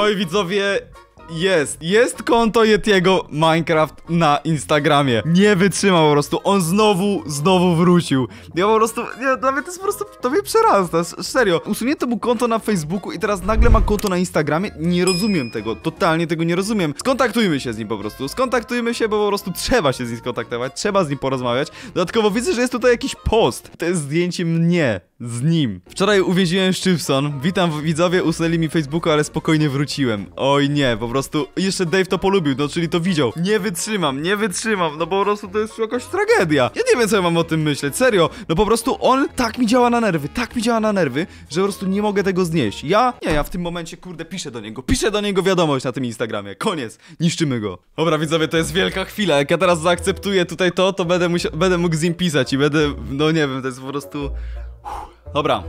Oj, widzowie, jest, jest konto Yetiego Minecraft na Instagramie. Nie wytrzymał po prostu, on znowu, znowu wrócił. Ja po prostu, nie, dla mnie to jest po prostu, to mnie przerasta, serio. Usunięto mu konto na Facebooku i teraz nagle ma konto na Instagramie? Nie rozumiem tego, totalnie tego nie rozumiem. Skontaktujmy się z nim po prostu, skontaktujmy się, bo po prostu trzeba się z nim skontaktować, trzeba z nim porozmawiać. Dodatkowo widzę, że jest tutaj jakiś post. To jest zdjęcie mnie. Z nim. Wczoraj uwięziłem Szczypson. Witam widzowie, usunęli mi Facebooka, ale spokojnie wróciłem. Oj nie, po prostu. Jeszcze Dave to polubił, no czyli to widział. Nie wytrzymam, nie wytrzymam, no po prostu to jest jakaś tragedia. Ja nie wiem, co ja mam o tym myśleć, serio. No po prostu on tak mi działa na nerwy, tak mi działa na nerwy, że po prostu nie mogę tego znieść. Ja, nie, ja w tym momencie, kurde, piszę do niego, piszę do niego wiadomość na tym Instagramie. Koniec, niszczymy go. Dobra, widzowie, to jest wielka chwila. Jak ja teraz zaakceptuję tutaj to, to będę, musiał, będę mógł z nim pisać i będę, no nie wiem, to jest po prostu... Dobra,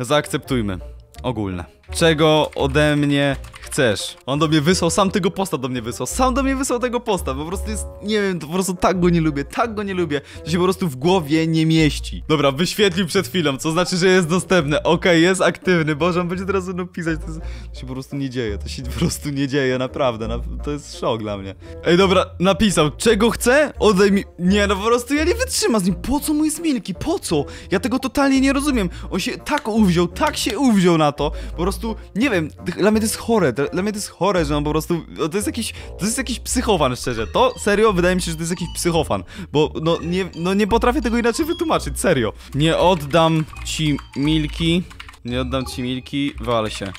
zaakceptujmy. Ogólne. Czego ode mnie chcesz? On do mnie wysłał, sam tego posta do mnie wysłał. Sam do mnie wysłał tego posta. Po prostu jest, nie wiem, po prostu tak go nie lubię, tak go nie lubię. To się po prostu w głowie nie mieści. Dobra, wyświetlił przed chwilą, co znaczy, że jest dostępne. Okej, jest aktywny. Boże, on będzie teraz mną pisać. To, jest, to się po prostu nie dzieje. To się po prostu nie dzieje, naprawdę. Na, to jest szok dla mnie. Ej, dobra, napisał. Czego chce? Oddaj mi. Nie, no po prostu ja nie wytrzymam z nim. Po co mu jest Milki? Po co? Ja tego totalnie nie rozumiem. On się tak uwziął, tak się uwziął na to. Po prostu, nie wiem, dla mnie to jest chore. Dla mnie to jest chore, że on po prostu. To jest jakiś. To jest jakiś psychofan, szczerze. To serio wydaje mi się, że to jest jakiś psychofan. Bo no nie, no nie potrafię tego inaczej wytłumaczyć, serio. Nie oddam ci Milki. Nie oddam ci Milki, wal się.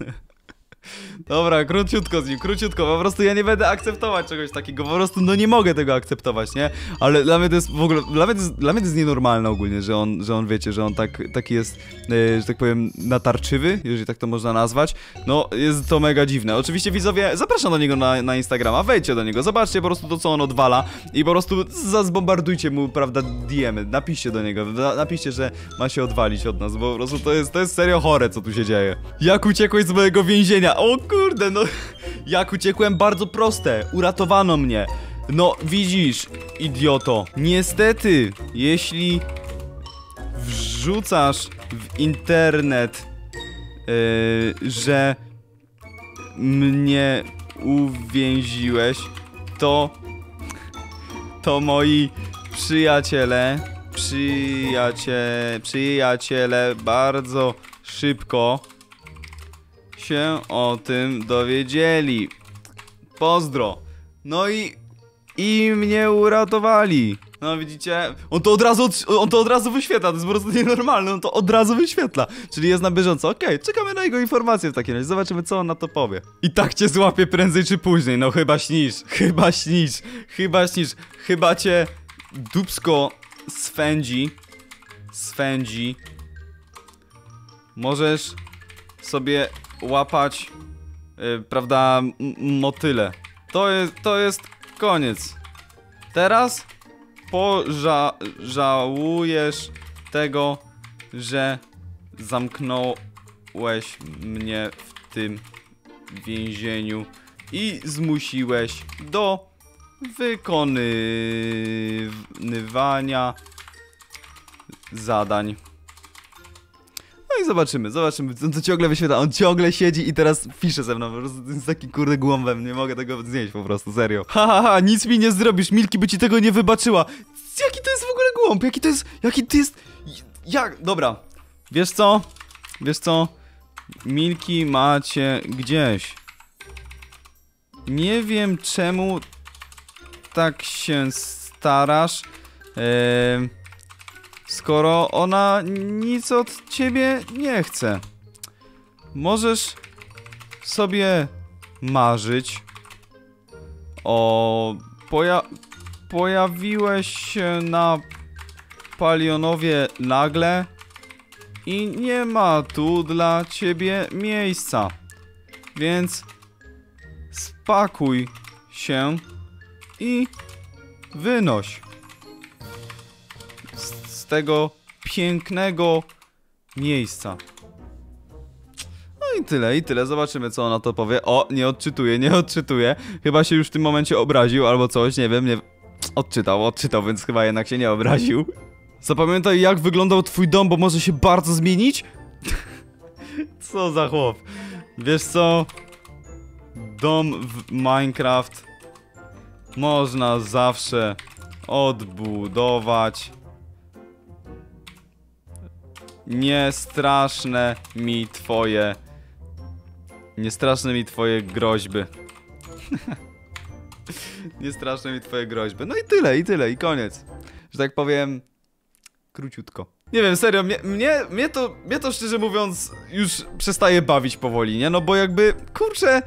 Dobra, króciutko z nim, króciutko, po prostu ja nie będę akceptować czegoś takiego, po prostu no nie mogę tego akceptować, nie? Ale dla mnie to jest w ogóle, dla mnie to jest, dla mnie to jest nienormalne ogólnie, że on, że on wiecie, że on tak, taki jest, e, że tak powiem, natarczywy, jeżeli tak to można nazwać. No, jest to mega dziwne. Oczywiście widzowie, zapraszam do niego na, na Instagrama, wejdźcie do niego, zobaczcie po prostu to, co on odwala i po prostu zazbombardujcie mu, prawda, DM-y, napiszcie do niego, na- napiszcie, że ma się odwalić od nas, bo po prostu to jest, to jest serio chore, co tu się dzieje. Jak uciekłeś z mojego więzienia? O kurde, no, jak uciekłem? Bardzo proste, uratowano mnie. No, widzisz, idioto. Niestety, jeśli wrzucasz w internet, yy, że mnie uwięziłeś, to to moi przyjaciele, przyjacie, przyjaciele bardzo szybko się o tym dowiedzieli. Pozdro. No i i mnie uratowali. No widzicie? On to od razu, on to od razu wyświetla, to jest po prostu nienormalne, on to od razu wyświetla. Czyli jest na bieżąco, okej, czekamy na jego informacje w takim razie, zobaczymy co on na to powie. I tak cię złapie prędzej czy później, no chyba śnisz, chyba śnisz, chyba śnisz, chyba cię dupsko swędzi, swędzi. Możesz sobie łapać, yy, prawda, motyle. To jest, to jest koniec. Teraz pożałujesz tego, że zamknąłeś mnie w tym więzieniu i zmusiłeś do wykonywania zadań. Zobaczymy, zobaczymy. On to ciągle wyświetla, on ciągle siedzi i teraz pisze ze mną. Po prostu jest taki kurde głąbem, nie mogę tego znieść po prostu, serio. Ha, ha, ha, nic mi nie zrobisz, Milki by ci tego nie wybaczyła. Jaki to jest w ogóle głąb, jaki to jest, jaki to jest... Jak, dobra. Wiesz co? Wiesz co? Milki macie gdzieś. Nie wiem czemu tak się starasz. Eee, skoro ona nic od ciebie nie chce. Możesz sobie marzyć o poja pojawiłeś się na Palionowie nagle i nie ma tu dla ciebie miejsca. Więc spakuj się i wynoś tego pięknego miejsca. No i tyle, i tyle. Zobaczymy, co on na to powie. O, nie odczytuje, nie odczytuje. Chyba się już w tym momencie obraził albo coś, nie wiem, nie... Odczytał, odczytał, więc chyba jednak się nie obraził. Zapamiętaj, jak wyglądał twój dom, bo może się bardzo zmienić? Co za chłop. Wiesz co? Dom w Minecraft można zawsze odbudować. Nie straszne mi twoje. Nie straszne mi twoje groźby. nie straszne mi twoje groźby. No i tyle, i tyle, i koniec. Że tak powiem, króciutko. Nie wiem, serio, mnie, mnie, mnie, to, mnie to szczerze mówiąc już przestaje bawić powoli, nie? No bo jakby, kurczę,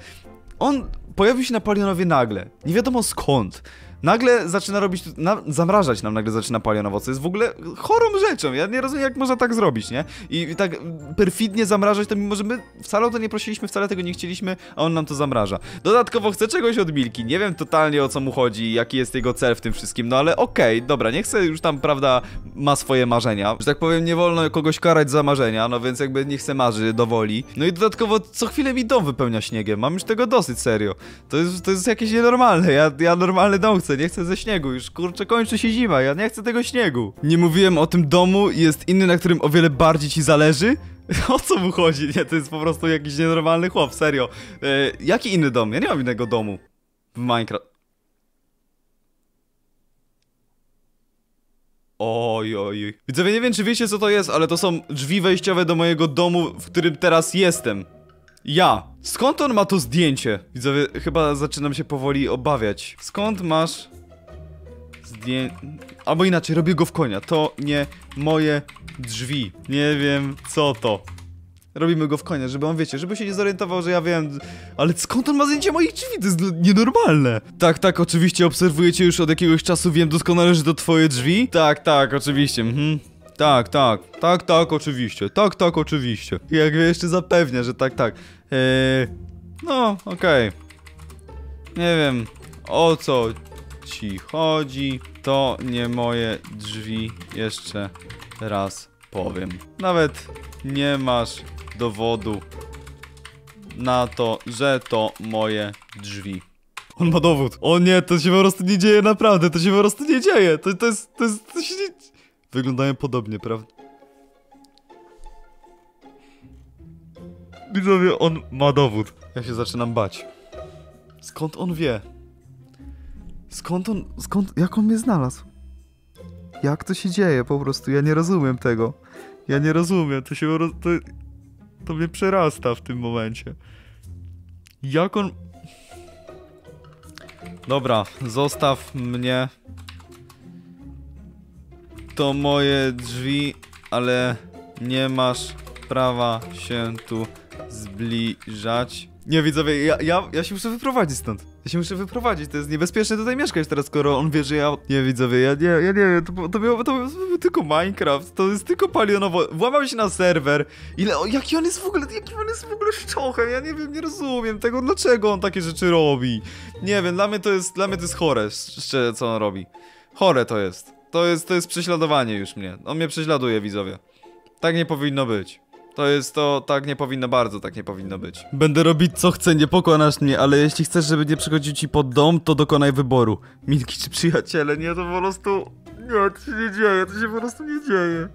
on pojawił się na Palionowie nagle. Nie wiadomo skąd. Nagle zaczyna robić, na, zamrażać nam nagle zaczyna palionowo, jest w ogóle chorą rzeczą. Ja nie rozumiem, jak można tak zrobić, nie? I, i tak perfidnie zamrażać, to mimo, że my wcale o to nie prosiliśmy, wcale tego nie chcieliśmy, a on nam to zamraża. Dodatkowo chce czegoś od Milki. Nie wiem totalnie o co mu chodzi, jaki jest jego cel w tym wszystkim, no ale okej, dobra, nie chcę już tam, prawda, ma swoje marzenia. Że tak powiem, nie wolno kogoś karać za marzenia, no więc jakby nie chce marzy do woli. No i dodatkowo co chwilę mi dom wypełnia śniegiem. Mam już tego dosyć serio. To jest, to jest jakieś nienormalne. Ja, ja normalny dom chcę, nie chcę ze śniegu. Już kurczę, kończy się zima, ja nie chcę tego śniegu. Nie mówiłem o tym domu, jest inny, na którym o wiele bardziej ci zależy. O co mu chodzi? Nie, to jest po prostu jakiś nienormalny chłop, serio. E, jaki inny dom? Ja nie mam innego domu w Minecraft. Oj, oj, oj. Widzowie, nie wiem czy wiecie co to jest, ale to są drzwi wejściowe do mojego domu, w którym teraz jestem. Ja. Skąd on ma to zdjęcie? Widzowie, chyba zaczynam się powoli obawiać. Skąd masz zdjęcie... Albo inaczej, robię go w konia. To nie moje drzwi. Nie wiem co to. Robimy go w konia, żeby on, wiecie, żeby się nie zorientował, że ja wiem... Ale skąd on ma zdjęcie moich drzwi? To jest no- nienormalne. Tak, tak, oczywiście obserwujecie już od jakiegoś czasu, wiem doskonale, że to twoje drzwi. Tak, tak, oczywiście, mhm. Tak, tak, tak, tak, oczywiście, tak, tak, oczywiście. Jak jeszcze zapewnia, że tak, tak. Eee, no, okej. Nie wiem, o co ci chodzi, to nie moje drzwi, jeszcze raz powiem. Nawet nie masz dowodu na to, że to moje drzwi. On ma dowód. O nie, to się po prostu nie dzieje naprawdę, to się po prostu nie dzieje. To, to jest, to jest, to się nie... Wyglądają podobnie, prawda? Widzowie, on ma dowód. Ja się zaczynam bać. Skąd on wie? Skąd on, skąd, jak on mnie znalazł? Jak to się dzieje po prostu? Ja nie rozumiem tego. Ja nie rozumiem, to się to, to mnie przerasta w tym momencie. Jak on... Dobra, zostaw mnie. To moje drzwi, ale nie masz prawa się tu zbliżać. Nie, widzowie, ja, ja, ja się muszę wyprowadzić stąd. Ja się muszę wyprowadzić, to jest niebezpieczne tutaj mieszkać teraz, skoro on wie, że ja... Nie, widzowie, ja nie, ja nie to, to, było, to był tylko Minecraft, to jest tylko palionowo... Włamał się na serwer, ile... O, jaki on jest w ogóle, jaki on jest w ogóle szczochem, ja nie wiem, nie rozumiem tego, dlaczego on takie rzeczy robi. Nie wiem, dla mnie to jest, dla mnie to jest chore, sz- szczerze, co on robi. Chore to jest. To jest, to jest prześladowanie już mnie. On mnie prześladuje, widzowie. Tak nie powinno być. To jest to, tak nie powinno, bardzo tak nie powinno być. Będę robić co chcę, nie pokonasz mnie, ale jeśli chcesz, żeby nie przychodził ci pod dom, to dokonaj wyboru. Milki czy przyjaciele, nie, to po prostu... Nie, to się nie dzieje, to się po prostu nie dzieje.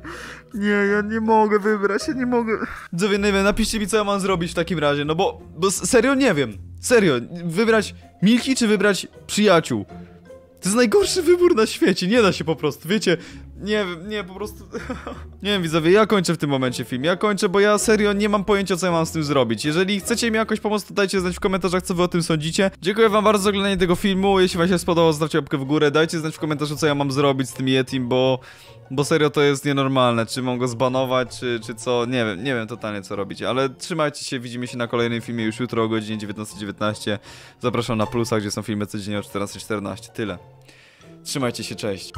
Nie, ja nie mogę wybrać, ja nie mogę... Widzowie, nie wiem, napiszcie mi, co ja mam zrobić w takim razie, no bo... Bo serio nie wiem. Serio, wybrać Milki czy wybrać przyjaciół? To jest najgorszy wybór na świecie, nie da się po prostu, wiecie, nie wiem, nie, po prostu, nie wiem widzowie, ja kończę w tym momencie film, ja kończę, bo ja serio nie mam pojęcia, co ja mam z tym zrobić. Jeżeli chcecie mi jakoś pomóc, to dajcie znać w komentarzach, co wy o tym sądzicie. Dziękuję wam bardzo za oglądanie tego filmu, jeśli wam się spodobało, zostawcie łapkę w górę, dajcie znać w komentarzu, co ja mam zrobić z tym Yetim, bo... Bo serio to jest nienormalne, czy mam go zbanować, czy, czy co, nie wiem, nie wiem totalnie co robić, ale trzymajcie się, widzimy się na kolejnym filmie już jutro o godzinie 19.19. Zapraszam na plusa, gdzie są filmy codziennie o 14.14, tyle. Trzymajcie się, cześć.